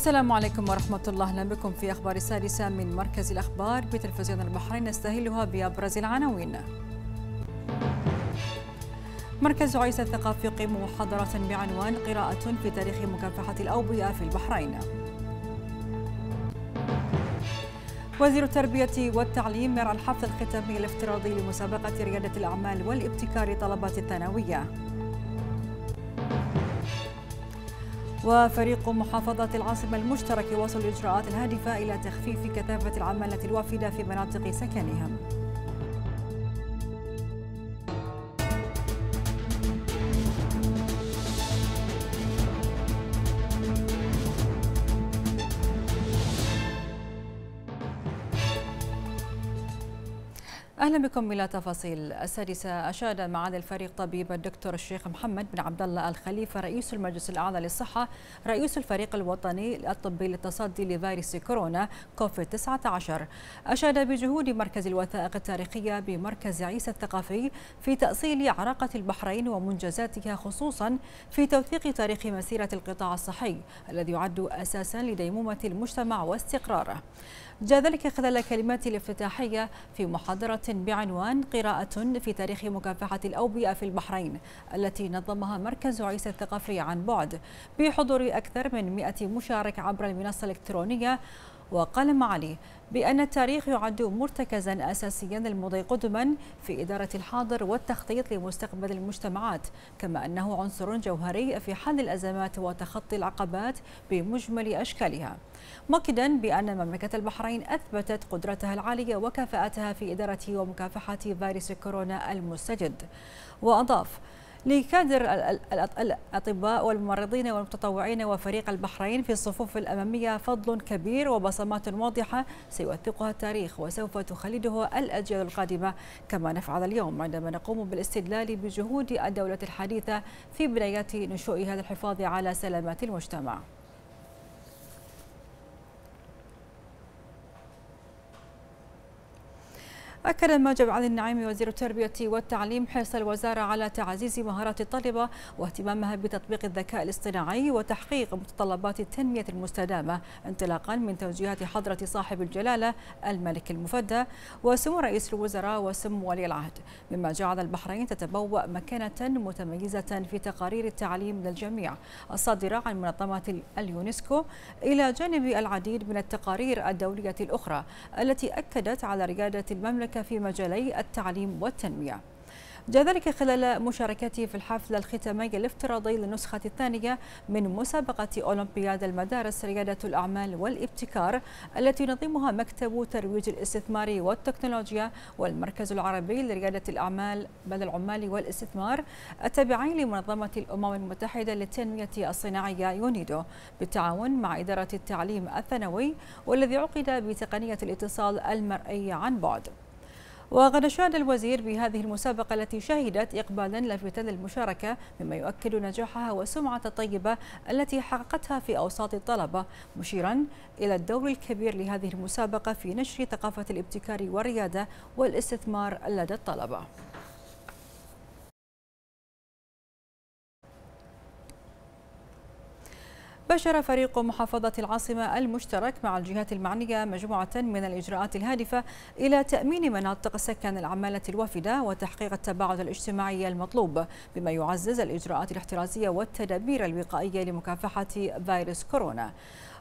السلام عليكم ورحمة الله. أهلا بكم في أخبار السادسة من مركز الأخبار بتلفزيون البحرين. نستهلها بأبرز العناوين. مركز عيسى الثقافي يقيم محاضرة بعنوان قراءة في تاريخ مكافحة الأوبئة في البحرين. وزير التربية والتعليم يرى الحفل الختامي الافتراضي لمسابقة ريادة الأعمال والابتكار طلبات الثانوية. وفريق محافظة العاصمة المشترك يواصل الإجراءات الهادفة إلى تخفيف كثافة العمالة الوافدة في مناطق سكنهم أهلا بكم إلى تفاصيل السادسة اشاد معالي الفريق طبيب الدكتور الشيخ محمد بن عبد الله الخليفة رئيس المجلس الأعلى للصحة رئيس الفريق الوطني الطبي للتصدي لفيروس كورونا كوفيد 19 أشاد بجهود مركز الوثائق التاريخية بمركز عيسى الثقافي في تأصيل عراقة البحرين ومنجزاتها خصوصا في توثيق تاريخ مسيرة القطاع الصحي الذي يعد أساسا لديمومة المجتمع واستقراره. جاء ذلك خلال كلمات الافتتاحية في محاضرة بعنوان قراءة في تاريخ مكافحة الأوبئة في البحرين التي نظمها مركز عيسى الثقافي عن بعد. بحضور أكثر من 100 مشارك عبر المنصة الإلكترونية وقال معالي بأن التاريخ يعد مرتكزا أساسيا للمضي قدما في إدارة الحاضر والتخطيط لمستقبل المجتمعات كما أنه عنصر جوهري في حل الأزمات وتخطي العقبات بمجمل أشكالها مؤكدا بأن مملكة البحرين أثبتت قدرتها العالية وكفاءتها في إدارة ومكافحة فيروس كورونا المستجد. وأضاف لكادر الأطباء والممرضين والمتطوعين وفريق البحرين في الصفوف الأمامية فضل كبير وبصمات واضحة سيوثقها التاريخ وسوف تخلده الأجيال القادمة. كما نفعل اليوم عندما نقوم بالاستدلال بجهود الدولة الحديثة في بدايات نشوئها للحفاظ على سلامات المجتمع. أكد ماجد علي النعيمي وزير التربية والتعليم حرص الوزارة على تعزيز مهارات الطلبة واهتمامها بتطبيق الذكاء الاصطناعي وتحقيق متطلبات التنمية المستدامة انطلاقا من توجيهات حضرة صاحب الجلالة الملك المفدى وسمو رئيس الوزراء وسمو ولي العهد مما جعل البحرين تتبوأ مكانة متميزة في تقارير التعليم للجميع الصادرة عن منظمات اليونسكو إلى جانب العديد من التقارير الدولية الأخرى التي أكدت على ريادة المملكة المشتركة في مجالي التعليم والتنمية. جاء ذلك خلال مشاركته في الحفل الختامي الافتراضي للنسخة الثانية من مسابقة أولمبياد المدارس ريادة الأعمال والابتكار التي ينظمها مكتب ترويج الاستثمار والتكنولوجيا والمركز العربي لريادة الأعمال بل العمال والاستثمار التابعين لمنظمة الأمم المتحدة للتنمية الصناعية يونيدو بالتعاون مع إدارة التعليم الثانوي والذي عقد بتقنية الاتصال المرئي عن بعد. وقد أشاد الوزير بهذه المسابقة التي شهدت إقبالا لافتا للمشاركة مما يؤكد نجاحها والسمعة الطيبة التي حققتها في أوساط الطلبة مشيرا إلى الدور الكبير لهذه المسابقة في نشر ثقافة الابتكار والريادة والاستثمار لدى الطلبة. بشر فريق محافظة العاصمة المشترك مع الجهات المعنية مجموعة من الإجراءات الهادفة إلى تأمين مناطق سكن العمالة الوافدة وتحقيق التباعد الاجتماعي المطلوب بما يعزز الإجراءات الاحترازية والتدابير الوقائية لمكافحة فيروس كورونا.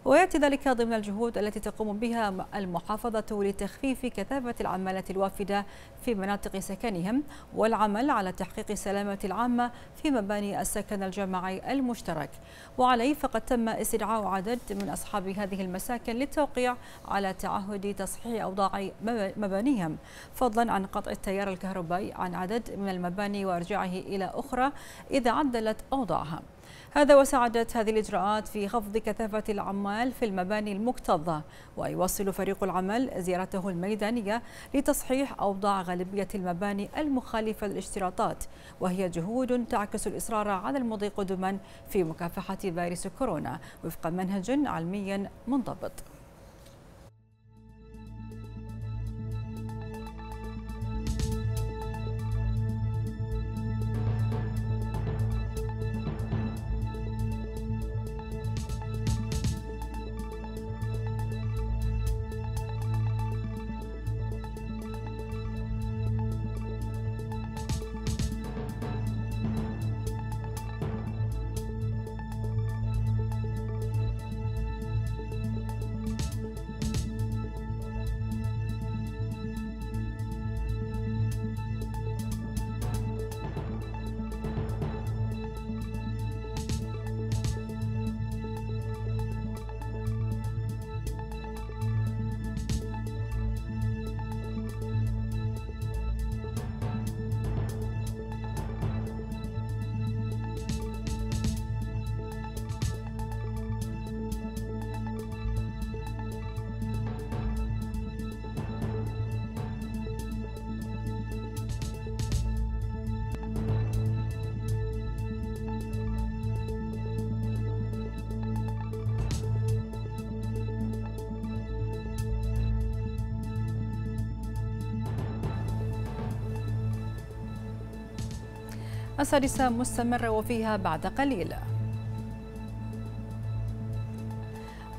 ويأتي ذلك ضمن الجهود التي تقوم بها المحافظة لتخفيف كثافة العمالة الوافدة في مناطق سكنهم والعمل على تحقيق السلامة العامة في مباني السكن الجماعي المشترك. وعليه فقد تم استدعاء عدد من أصحاب هذه المساكن للتوقيع على تعهد تصحيح أوضاع مبانيهم. فضلا عن قطع التيار الكهربائي عن عدد من المباني وأرجاعه إلى أخرى إذا عدلت أوضاعها. هذا وساعدت هذه الإجراءات في خفض كثافة العمال في المباني المكتظة ويواصل فريق العمل زيارته الميدانية لتصحيح أوضاع غالبية المباني المخالفة للاشتراطات وهي جهود تعكس الإصرار على المضي قدما في مكافحة فيروس كورونا وفق منهج علمي منضبط. السادسة مستمرة وفيها بعد قليل.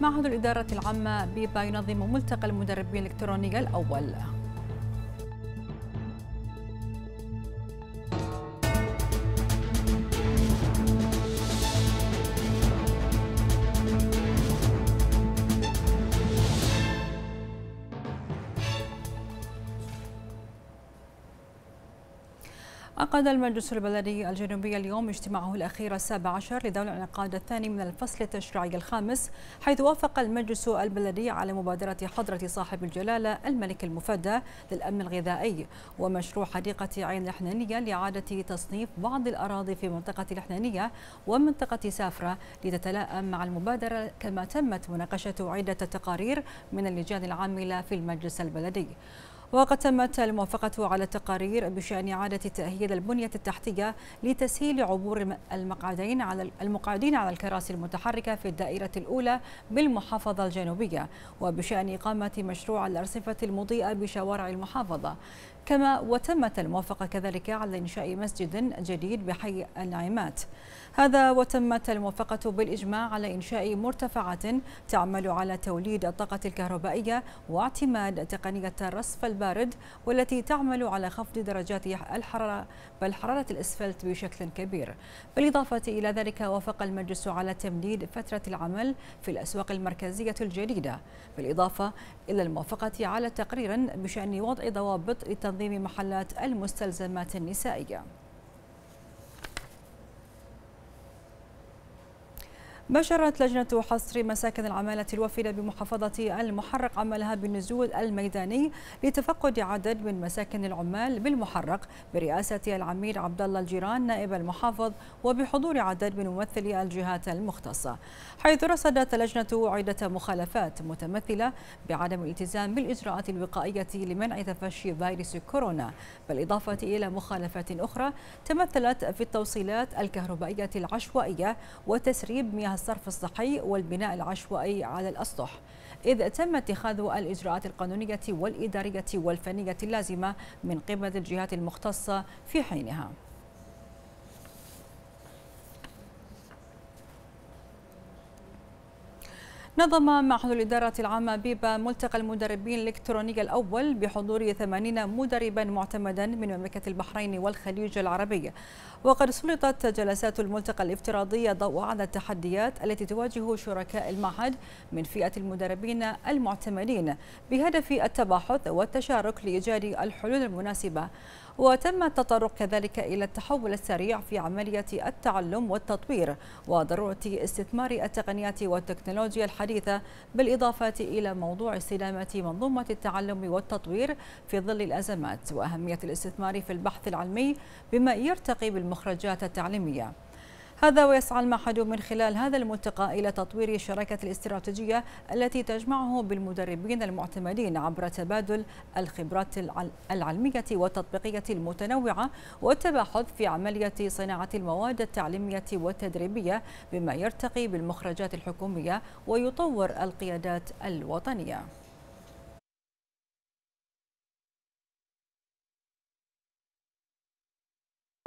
معهد الإدارة العامة بيبا ينظم ملتقى المدربين الإلكتروني الأول. عقد المجلس البلدي الجنوبي اليوم اجتماعه الأخير السابع عشر لدول الإنعقاد الثاني من الفصل التشريعي الخامس حيث وافق المجلس البلدي على مبادرة حضرة صاحب الجلالة الملك المفدى للأمن الغذائي ومشروع حديقة عين الحنانية لإعادة تصنيف بعض الأراضي في منطقة الحنانية ومنطقة سافرة لتتلائم مع المبادرة كما تمت مناقشة عدة تقارير من اللجان العاملة في المجلس البلدي. وقد تمت الموافقة على التقارير بشأن إعادة تأهيل البنية التحتية لتسهيل عبور المقعدين على المقعدين على الكراسي المتحركة في الدائرة الأولى بالمحافظة الجنوبية وبشأن إقامة مشروع الأرصفة المضيئة بشوارع المحافظة. كما وتمت الموافقة كذلك على إنشاء مسجد جديد بحي النعيمات هذا وتمت الموافقة بالإجماع على إنشاء مرتفعات تعمل على توليد الطاقة الكهربائية واعتماد تقنية الرصف البارد والتي تعمل على خفض درجات الحرارة بل حرارة الإسفلت بشكل كبير. بالإضافة إلى ذلك وافق المجلس على تمديد فترة العمل في الأسواق المركزية الجديدة. بالإضافة إلى الموافقة على تقرير بشأن وضع ضوابط لتنظيم محلات المستلزمات النسائية. بشرت لجنة حصر مساكن العمالة الوافدة بمحافظة المحرق عملها بالنزول الميداني لتفقد عدد من مساكن العمال بالمحرق برئاسة العميد عبد الله الجيران نائب المحافظ وبحضور عدد من ممثلي الجهات المختصة. حيث رصدت اللجنة عدة مخالفات متمثلة بعدم الالتزام بالإجراءات الوقائية لمنع تفشي فيروس كورونا بالإضافة إلى مخالفات أخرى تمثلت في التوصيلات الكهربائية العشوائية وتسريب مياه الصرف الصحي والبناء العشوائي على الأسطح. إذ تم اتخاذ الإجراءات القانونية والإدارية والفنية اللازمة من قبل الجهات المختصة في حينها. نظم معهد الإدارة العامة بيبا ملتقى المدربين الإلكتروني الأول بحضور 80 مدربا معتمدا من مملكة البحرين والخليج العربي. وقد سلطت جلسات الملتقى الافتراضي ضوء على التحديات التي تواجه شركاء المعهد من فئة المدربين المعتمدين بهدف التباحث والتشارك لإيجاد الحلول المناسبة. وتم التطرق كذلك إلى التحول السريع في عملية التعلم والتطوير وضرورة استثمار التقنيات والتكنولوجيا الحديثة بالإضافة إلى موضوع استدامة منظومة التعلم والتطوير في ظل الأزمات وأهمية الاستثمار في البحث العلمي بما يرتقي بالمخرجات التعليمية. هذا ويسعى المعهد من خلال هذا الملتقى إلى تطوير الشراكة الاستراتيجية التي تجمعه بالمدربين المعتمدين عبر تبادل الخبرات العلمية والتطبيقية المتنوعة والتباحث في عملية صناعة المواد التعليمية والتدريبية بما يرتقي بالمخرجات الحكومية ويطور القيادات الوطنية.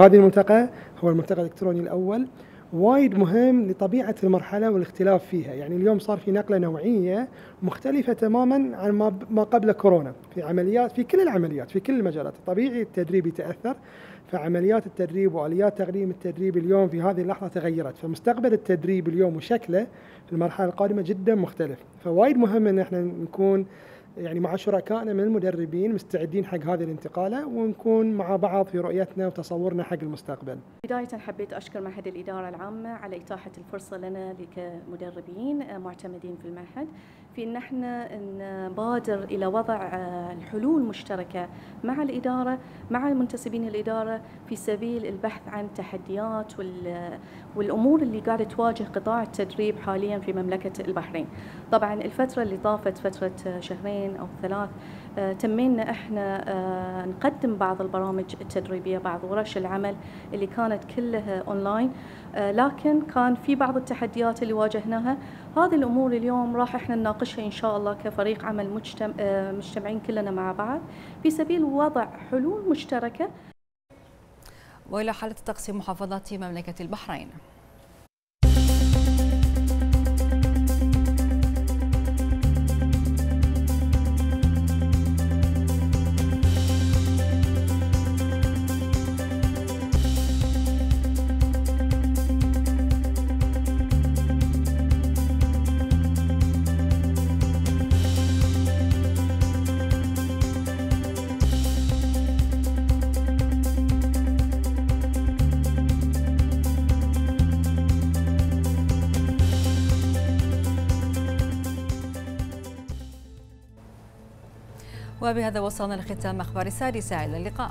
هذه الملتقى هو الملتقى الإلكتروني الأول. وايد مهم لطبيعة المرحلة والاختلاف فيها، يعني اليوم صار في نقلة نوعية مختلفة تماما عن ما قبل كورونا. في عمليات في كل العمليات في كل المجالات، طبيعي التدريب يتأثر فعمليات التدريب وآليات تقديم التدريب اليوم في هذه اللحظة تغيرت، فمستقبل التدريب اليوم وشكله في المرحلة القادمة جدا مختلف، فوايد مهم إن إحنا نكون يعني مع شركائنا من المدربين مستعدين حق هذه الانتقالة ونكون مع بعض في رؤيتنا وتصورنا حق المستقبل. بداية حبيت أشكر معهد الإدارة العامة على إتاحة الفرصة لنا كمدربين معتمدين في المعهد في إن إحنا نبادر إلى وضع الحلول مشتركة مع الإدارة مع المنتسبين الاداره في سبيل البحث عن التحديات والأمور اللي قاعدة تواجه قطاع التدريب حاليا في مملكة البحرين. طبعا الفترة اللي طافت فترة شهرين أو ثلاث تمينا إحنا نقدم بعض البرامج التدريبية بعض ورش العمل اللي كانت كلها اونلاين لكن كان في بعض التحديات اللي واجهناها. هذه الأمور اليوم راح إحنا نناقشها إن شاء الله كفريق عمل مجتمع مجتمعين كلنا مع بعض في سبيل وضع حلول مشتركة. وإلى حالة الطقس محافظات مملكة البحرين. وبهذا وصلنا لختام أخبار السادسة إلى اللقاء.